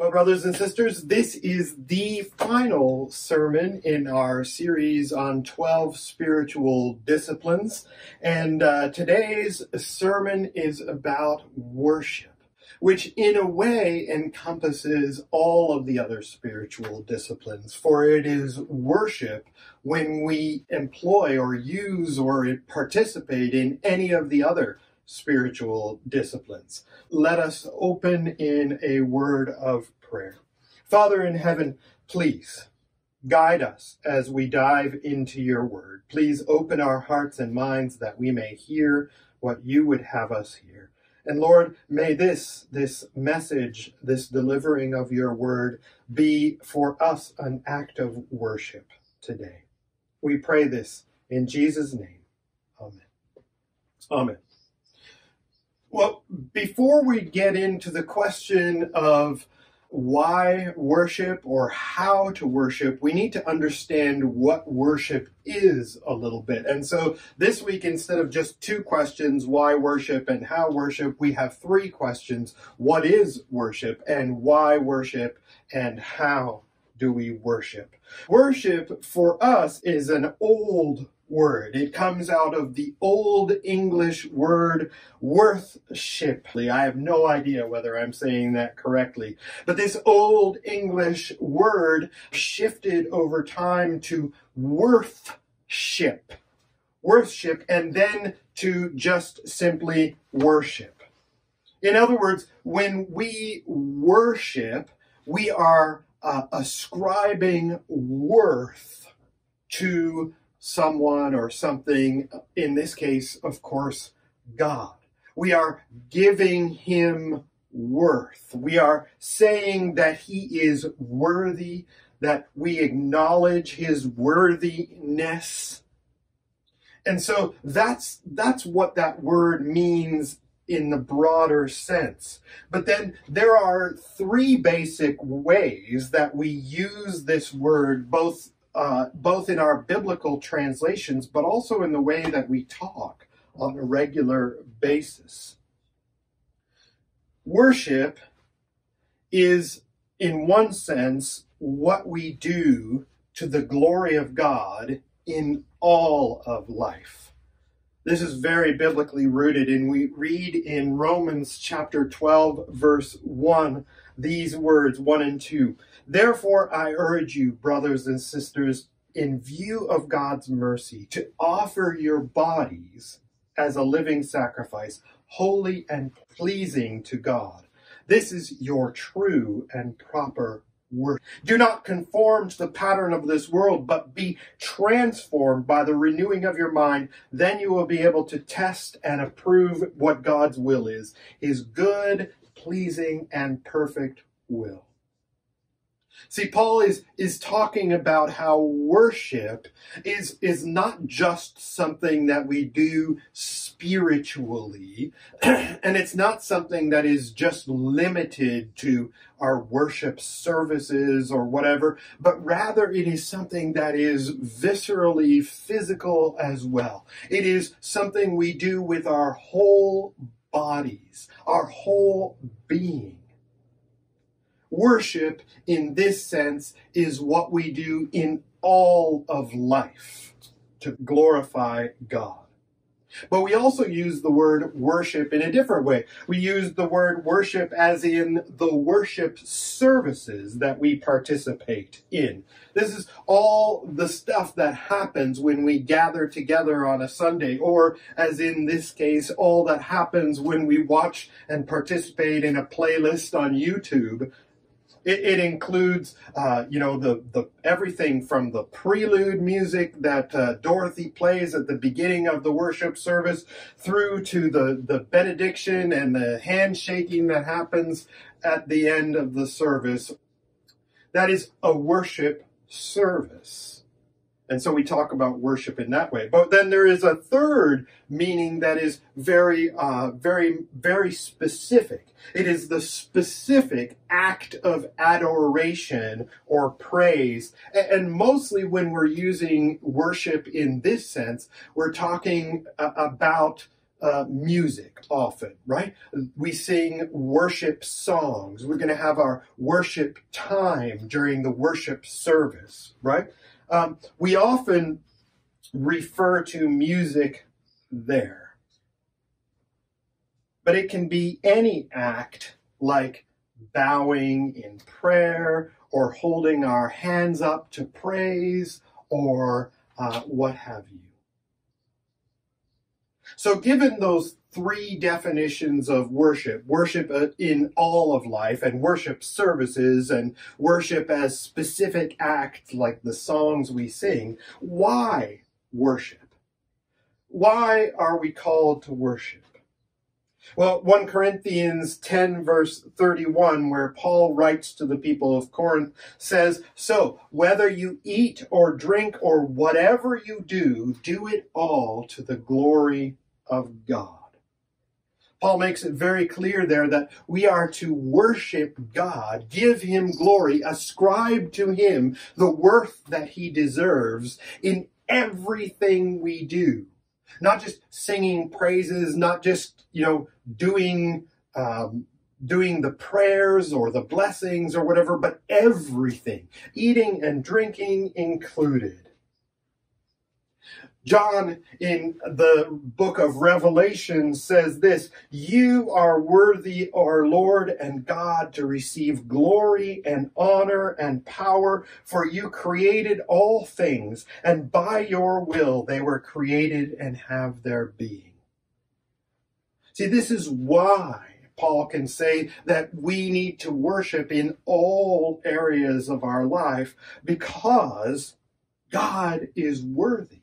Well, brothers and sisters, this is the final sermon in our series on 12 spiritual disciplines. And uh, today's sermon is about worship, which in a way encompasses all of the other spiritual disciplines. For it is worship when we employ or use or participate in any of the other spiritual disciplines. Let us open in a word of prayer. Father in heaven, please guide us as we dive into your word. Please open our hearts and minds that we may hear what you would have us hear. And Lord, may this, this message, this delivering of your word be for us an act of worship today. We pray this in Jesus' name. Amen. Amen. Well, before we get into the question of why worship or how to worship, we need to understand what worship is a little bit. And so this week, instead of just two questions, why worship and how worship, we have three questions. What is worship and why worship and how do we worship? Worship for us is an old word. It comes out of the Old English word weorthscipe. I have no idea whether I'm saying that correctly. But this Old English word shifted over time to worthship. Worship and then to just simply worship. In other words, when we worship, we are uh, ascribing worth to someone or something, in this case, of course, God. We are giving him worth. We are saying that he is worthy, that we acknowledge his worthiness. And so that's, that's what that word means in the broader sense. But then there are three basic ways that we use this word, both uh, both in our biblical translations, but also in the way that we talk on a regular basis. Worship is, in one sense, what we do to the glory of God in all of life. This is very biblically rooted, and we read in Romans chapter 12, verse 1, these words, 1 and 2. Therefore, I urge you, brothers and sisters, in view of God's mercy, to offer your bodies as a living sacrifice, holy and pleasing to God. This is your true and proper worship. Do not conform to the pattern of this world, but be transformed by the renewing of your mind. Then you will be able to test and approve what God's will is, his good, pleasing, and perfect will. See, Paul is, is talking about how worship is, is not just something that we do spiritually, and it's not something that is just limited to our worship services or whatever, but rather it is something that is viscerally physical as well. It is something we do with our whole bodies, our whole being. Worship, in this sense, is what we do in all of life to glorify God. But we also use the word worship in a different way. We use the word worship as in the worship services that we participate in. This is all the stuff that happens when we gather together on a Sunday, or as in this case, all that happens when we watch and participate in a playlist on YouTube it, it includes, uh, you know, the, the everything from the prelude music that uh, Dorothy plays at the beginning of the worship service through to the, the benediction and the handshaking that happens at the end of the service. That is a worship service. And so we talk about worship in that way. But then there is a third meaning that is very, uh, very, very specific. It is the specific act of adoration or praise. And mostly when we're using worship in this sense, we're talking about uh, music often, right? We sing worship songs. We're going to have our worship time during the worship service, right? Um, we often refer to music there. But it can be any act like bowing in prayer or holding our hands up to praise or uh, what have you. So, given those three definitions of worship worship uh, in all of life, and worship services, and worship as specific acts like the songs we sing why worship? Why are we called to worship? Well, 1 Corinthians 10 verse 31, where Paul writes to the people of Corinth, says, So, whether you eat or drink or whatever you do, do it all to the glory of God. Paul makes it very clear there that we are to worship God, give him glory, ascribe to him the worth that he deserves in everything we do. Not just singing praises, not just, you know, doing, um, doing the prayers or the blessings or whatever, but everything, eating and drinking included. John in the book of Revelation says this You are worthy, our Lord and God, to receive glory and honor and power, for you created all things, and by your will they were created and have their being. See, this is why Paul can say that we need to worship in all areas of our life because God is worthy.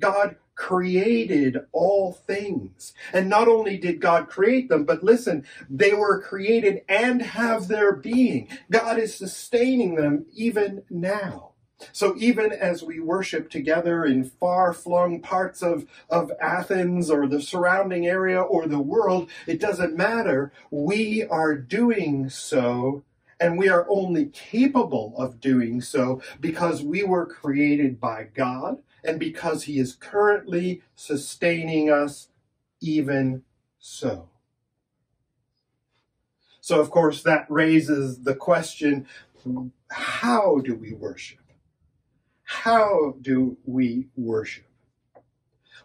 God created all things. And not only did God create them, but listen, they were created and have their being. God is sustaining them even now. So even as we worship together in far flung parts of, of Athens or the surrounding area or the world, it doesn't matter. We are doing so and we are only capable of doing so because we were created by God and because he is currently sustaining us even so. So, of course, that raises the question how do we worship? How do we worship?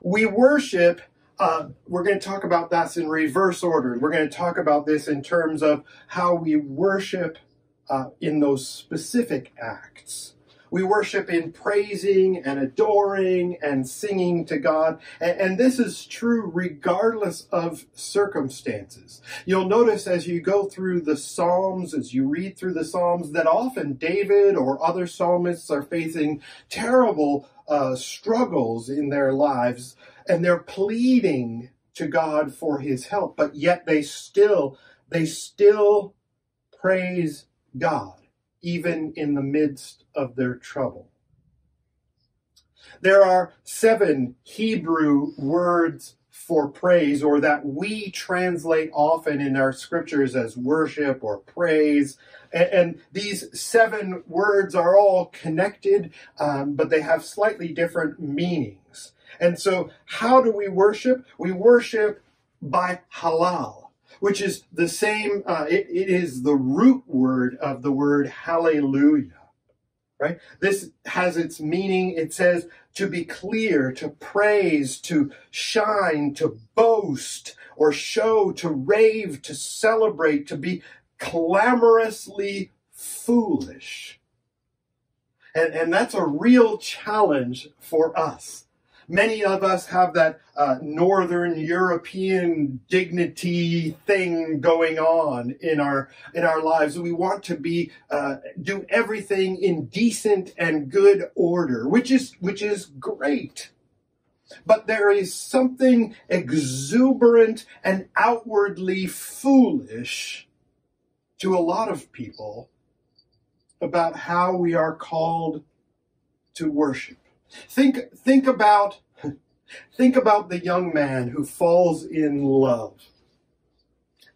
We worship, uh, we're going to talk about that in reverse order. We're going to talk about this in terms of how we worship uh, in those specific acts. We worship in praising and adoring and singing to God. And, and, this is true regardless of circumstances. You'll notice as you go through the Psalms, as you read through the Psalms, that often David or other psalmists are facing terrible uh, struggles in their lives and they're pleading to God for his help, but yet they still, they still praise God even in the midst of their trouble. There are seven Hebrew words for praise, or that we translate often in our scriptures as worship or praise. And, and these seven words are all connected, um, but they have slightly different meanings. And so, how do we worship? We worship by halal which is the same, uh, it, it is the root word of the word hallelujah. Right? This has its meaning. It says to be clear, to praise, to shine, to boast, or show, to rave, to celebrate, to be clamorously foolish. And, and that's a real challenge for us. Many of us have that uh, Northern European dignity thing going on in our in our lives. We want to be uh, do everything in decent and good order, which is which is great. But there is something exuberant and outwardly foolish to a lot of people about how we are called to worship. Think, think about, think about the young man who falls in love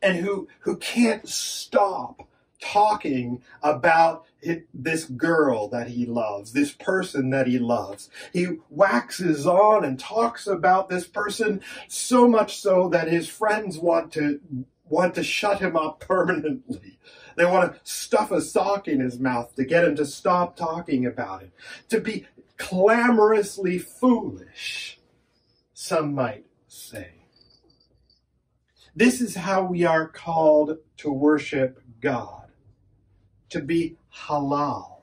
and who, who can't stop talking about it, this girl that he loves, this person that he loves. He waxes on and talks about this person so much so that his friends want to want to shut him up permanently. They want to stuff a sock in his mouth to get him to stop talking about it. To be clamorously foolish, some might say. This is how we are called to worship God, to be halal,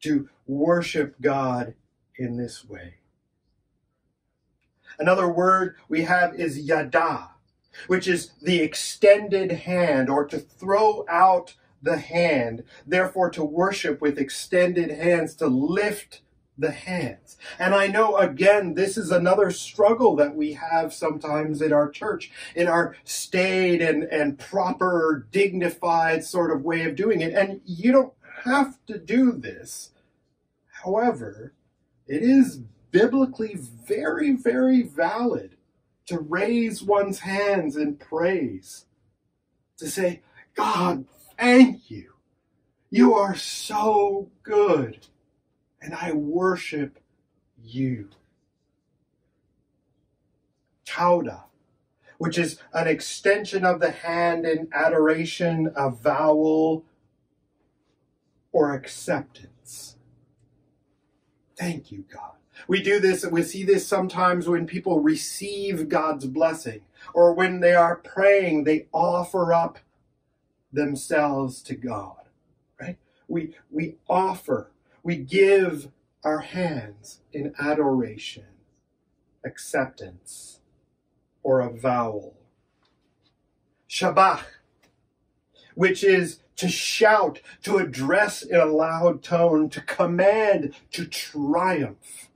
to worship God in this way. Another word we have is yada, which is the extended hand or to throw out the hand, therefore to worship with extended hands, to lift the hands. And I know again, this is another struggle that we have sometimes in our church, in our staid and, and proper, dignified sort of way of doing it. And you don't have to do this. However, it is biblically very, very valid to raise one's hands in praise, to say, God, thank you. You are so good, and I worship you. Towdah, which is an extension of the hand in adoration, avowal, or acceptance. Thank you, God. We do this, we see this sometimes when people receive God's blessing or when they are praying, they offer up themselves to God, right? We, we offer, we give our hands in adoration, acceptance, or avowal. Shabach, which is to shout, to address in a loud tone, to command, to triumph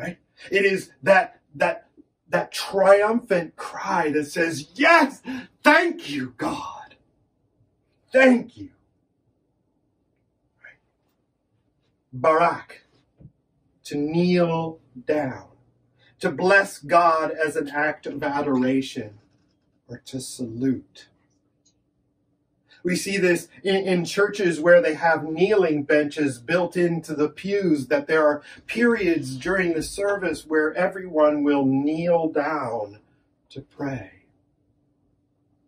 right? It is that, that, that triumphant cry that says, yes, thank you, God. Thank you. Right? Barak, to kneel down, to bless God as an act of adoration, or to salute. We see this in, in, churches where they have kneeling benches built into the pews, that there are periods during the service where everyone will kneel down to pray.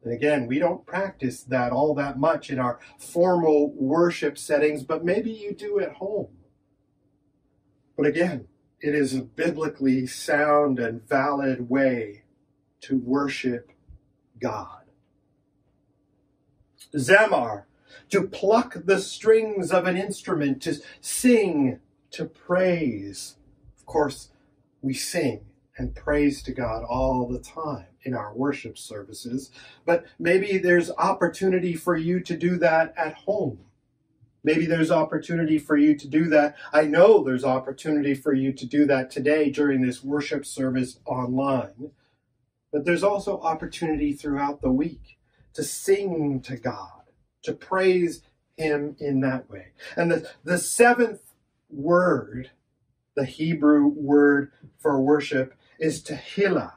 And again, we don't practice that all that much in our formal worship settings, but maybe you do at home. But again, it is a biblically sound and valid way to worship God. Zamar, to pluck the strings of an instrument, to sing, to praise. Of course, we sing and praise to God all the time in our worship services, but maybe there's opportunity for you to do that at home. Maybe there's opportunity for you to do that. I know there's opportunity for you to do that today during this worship service online. But there's also opportunity throughout the week to sing to God, to praise Him in that way. And the, the seventh word, the Hebrew word for worship, is tehillah,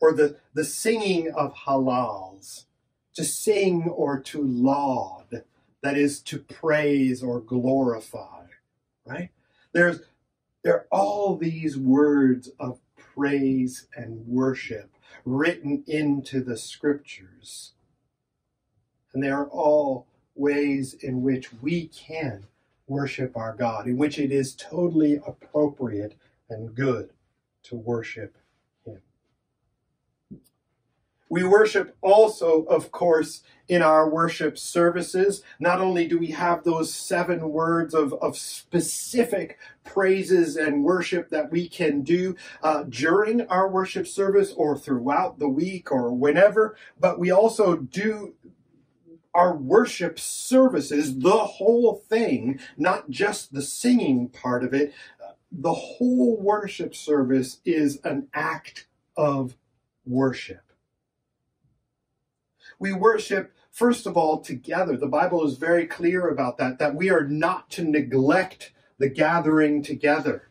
or the, the singing of halals, to sing or to laud, that is to praise or glorify, right? There's, there are all these words of praise and worship written into the scriptures and they are all ways in which we can worship our God, in which it is totally appropriate and good to worship Him. We worship also, of course, in our worship services. Not only do we have those seven words of, of specific praises and worship that we can do uh, during our worship service or throughout the week or whenever, but we also do our worship services, the whole thing, not just the singing part of it, the whole worship service is an act of worship. We worship, first of all, together. The Bible is very clear about that, that we are not to neglect the gathering together.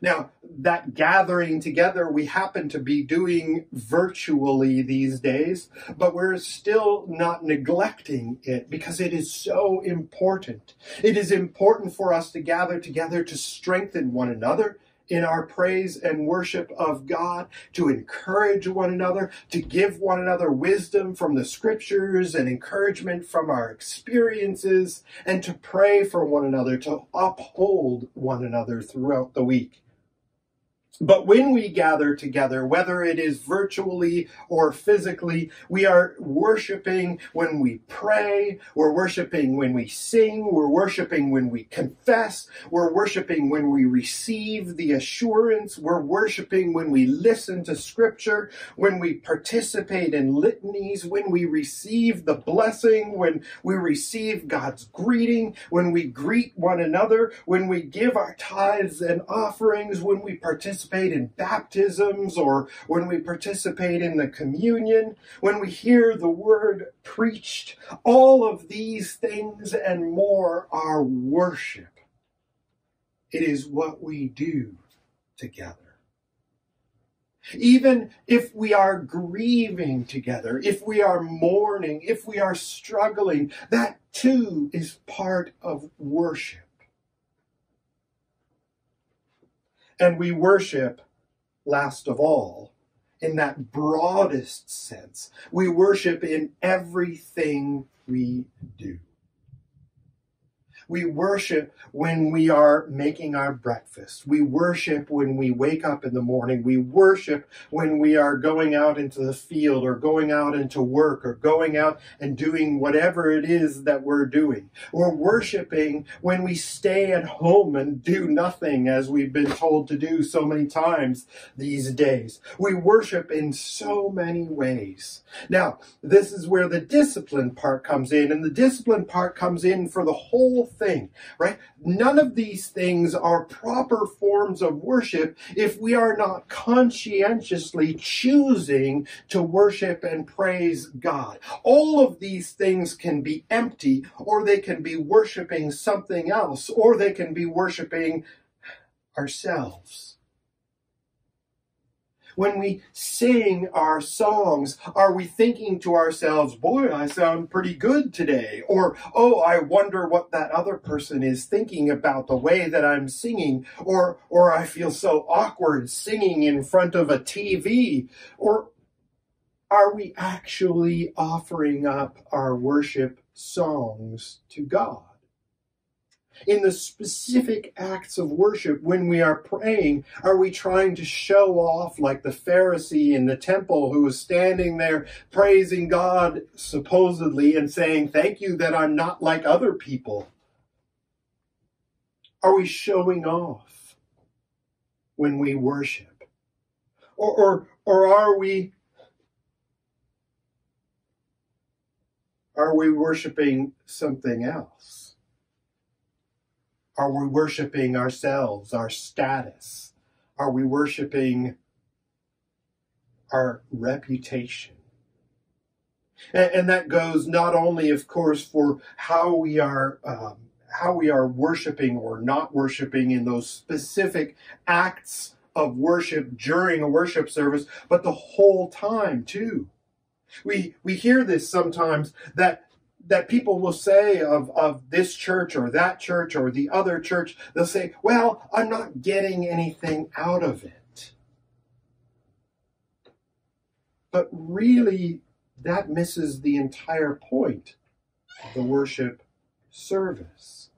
Now, that gathering together we happen to be doing virtually these days, but we're still not neglecting it because it is so important. It is important for us to gather together to strengthen one another in our praise and worship of God, to encourage one another, to give one another wisdom from the scriptures and encouragement from our experiences, and to pray for one another, to uphold one another throughout the week. But when we gather together, whether it is virtually or physically, we are worshiping when we pray, we're worshiping when we sing, we're worshiping when we confess, we're worshiping when we receive the assurance, we're worshiping when we listen to scripture, when we participate in litanies, when we receive the blessing, when we receive God's greeting, when we greet one another, when we give our tithes and offerings, when we participate participate in baptisms or when we participate in the communion, when we hear the word preached, all of these things and more are worship. It is what we do together. Even if we are grieving together, if we are mourning, if we are struggling, that too is part of worship. And we worship last of all in that broadest sense. We worship in everything we do. We worship when we are making our breakfast. We worship when we wake up in the morning. We worship when we are going out into the field or going out into work or going out and doing whatever it is that we're doing. We're worshiping when we stay at home and do nothing as we've been told to do so many times these days. We worship in so many ways. Now, this is where the discipline part comes in and the discipline part comes in for the whole thing, right? None of these things are proper forms of worship if we are not conscientiously choosing to worship and praise God. All of these things can be empty, or they can be worshiping something else, or they can be worshiping ourselves when we sing our songs, are we thinking to ourselves, boy, I sound pretty good today? Or, oh, I wonder what that other person is thinking about the way that I'm singing? Or, or I feel so awkward singing in front of a TV? Or are we actually offering up our worship songs to God? In the specific acts of worship when we are praying, are we trying to show off like the Pharisee in the temple who was standing there praising God supposedly and saying, Thank you that I'm not like other people? Are we showing off when we worship? Or, or, or are we are we worshiping something else? Are we worshiping ourselves, our status? Are we worshiping our reputation? And, and that goes not only, of course, for how we are. Um, how we are worshiping or not worshiping in those specific acts of worship during a worship service, but the whole time too. We we hear this sometimes that that people will say of, of this church or that church or the other church, they'll say, well, I'm not getting anything out of it. But really, that misses the entire point of the worship service.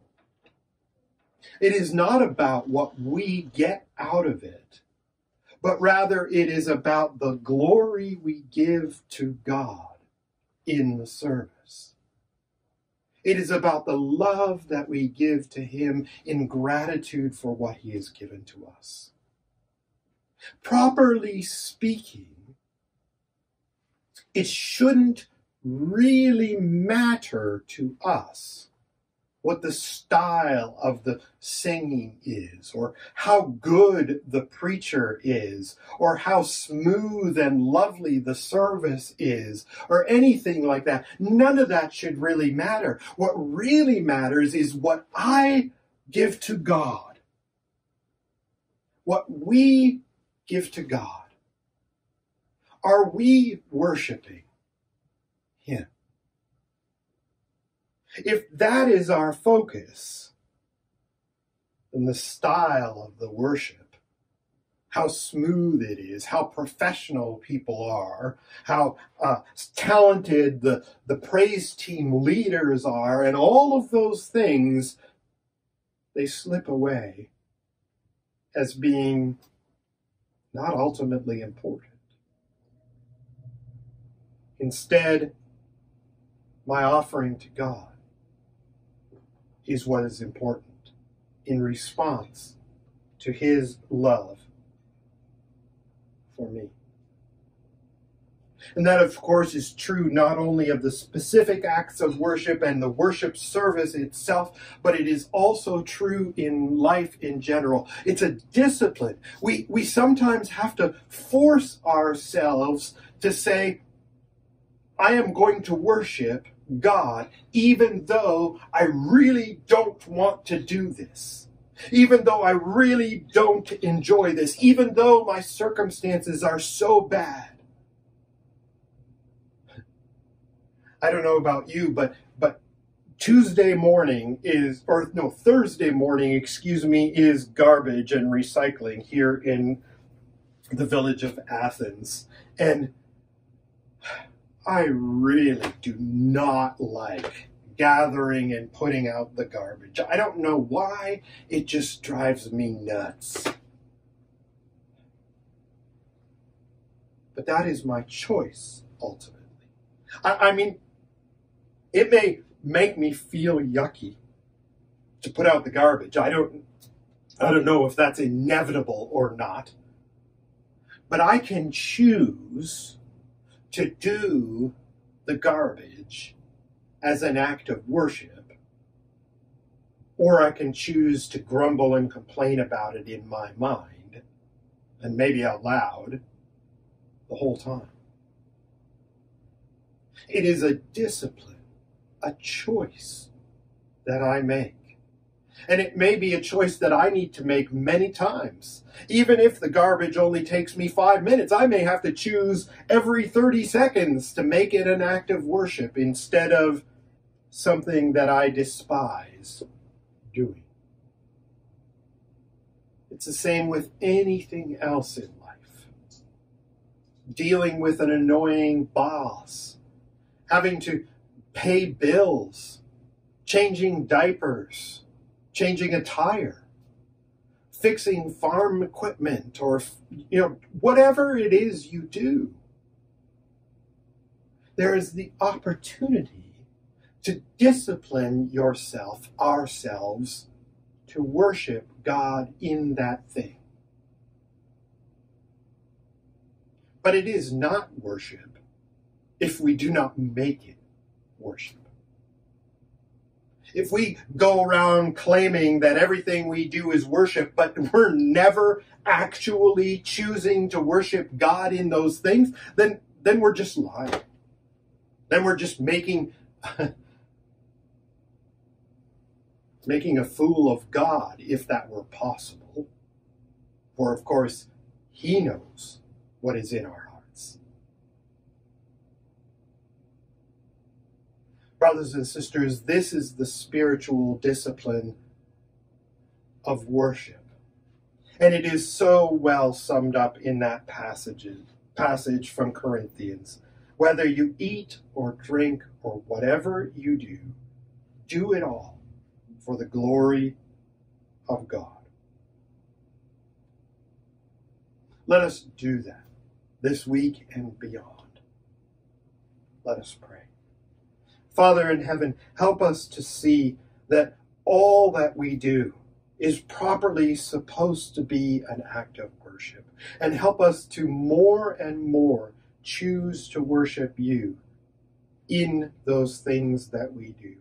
It is not about what we get out of it, but rather it is about the glory we give to God in the service. It is about the love that we give to Him in gratitude for what He has given to us. Properly speaking, it shouldn't really matter to us what the style of the singing is, or how good the preacher is, or how smooth and lovely the service is, or anything like that. None of that should really matter. What really matters is what I give to God what we give to God, are we worshiping Him? If that is our focus, then the style of the worship, how smooth it is, how professional people are, how uh, talented the, the praise team leaders are, and all of those things, they slip away as being not ultimately important. Instead, my offering to God is what is important in response to His love for me. And that, of course, is true not only of the specific acts of worship and the worship service itself, but it is also true in life in general. It's a discipline. We, we sometimes have to force ourselves to say, I am going to worship God, even though I really don't want to do this. Even though I really don't enjoy this, even though my circumstances are so bad. I don't know about you, but but Tuesday morning is or no Thursday morning, excuse me, is garbage and recycling here in the village of Athens. And I really do not like gathering and putting out the garbage. I don't know why, it just drives me nuts. But that is my choice, ultimately. I, I mean, it may make me feel yucky to put out the garbage. I don't I don't know if that's inevitable or not. But I can choose to do the garbage as an act of worship, or I can choose to grumble and complain about it in my mind, and maybe out loud, the whole time. It is a discipline, a choice that I make. And it may be a choice that I need to make many times. Even if the garbage only takes me five minutes, I may have to choose every 30 seconds to make it an act of worship instead of something that I despise doing. It's the same with anything else in life. Dealing with an annoying boss, having to pay bills, changing diapers, changing a tire, fixing farm equipment, or, you know, whatever it is you do. There is the opportunity to discipline yourself, ourselves, to worship God in that thing. But it is not worship if we do not make it worship if we go around claiming that everything we do is worship, but we're never actually choosing to worship God in those things, then then we're just lying. Then we're just making making a fool of God if that were possible. For of course, he knows what is in our brothers and sisters, this is the spiritual discipline of worship. And it is so well summed up in that passage, passage from Corinthians. Whether you eat or drink or whatever you do, do it all for the glory of God. Let us do that this week and beyond. Let us pray. Father in heaven, help us to see that all that we do is properly supposed to be an act of worship. And help us to more and more choose to worship you in those things that we do.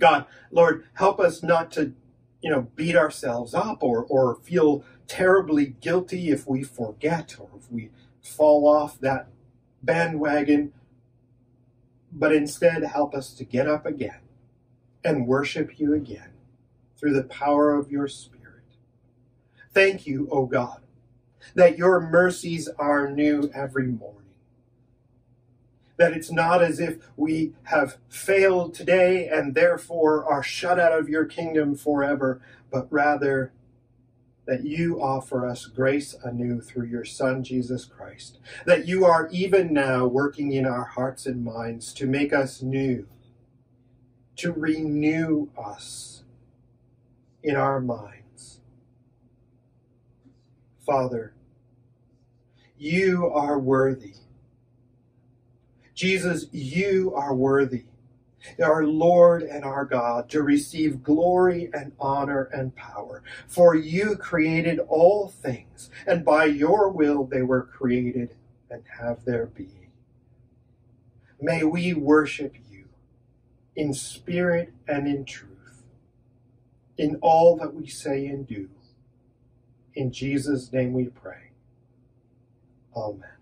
God, Lord, help us not to, you know, beat ourselves up or, or feel terribly guilty if we forget or if we fall off that bandwagon but instead help us to get up again and worship you again through the power of your Spirit. Thank you, O God, that your mercies are new every morning. That it's not as if we have failed today and therefore are shut out of your kingdom forever, but rather that you offer us grace anew through your Son, Jesus Christ. That you are even now working in our hearts and minds to make us new, to renew us in our minds. Father, you are worthy. Jesus, you are worthy, our Lord and our God, to receive glory and honor and power. For you created all things, and by your will they were created and have their being. May we worship you in spirit and in truth, in all that we say and do. In Jesus' name we pray. Amen.